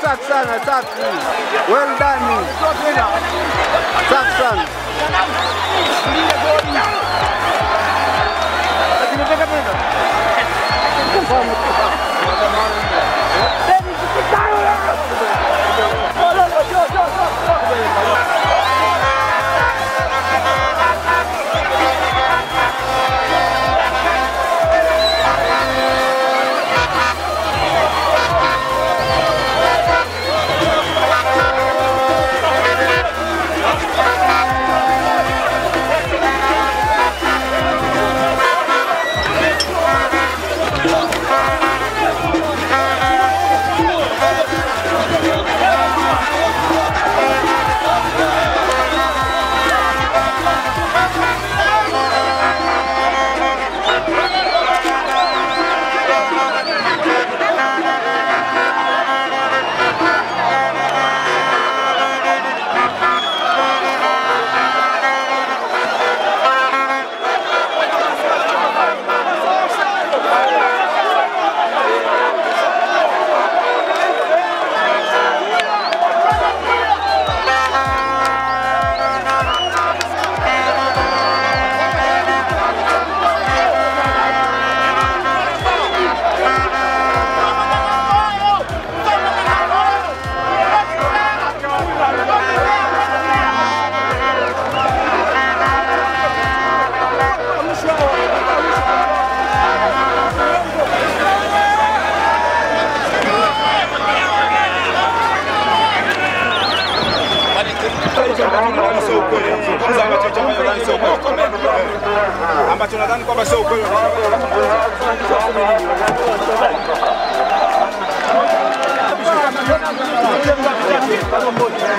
sana, safi. Well done. Safi sana. Ambacho nadhani kwamba sio ukweli. Mmoja